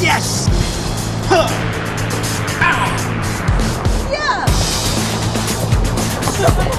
Yes! Huh! Ow! Yeah!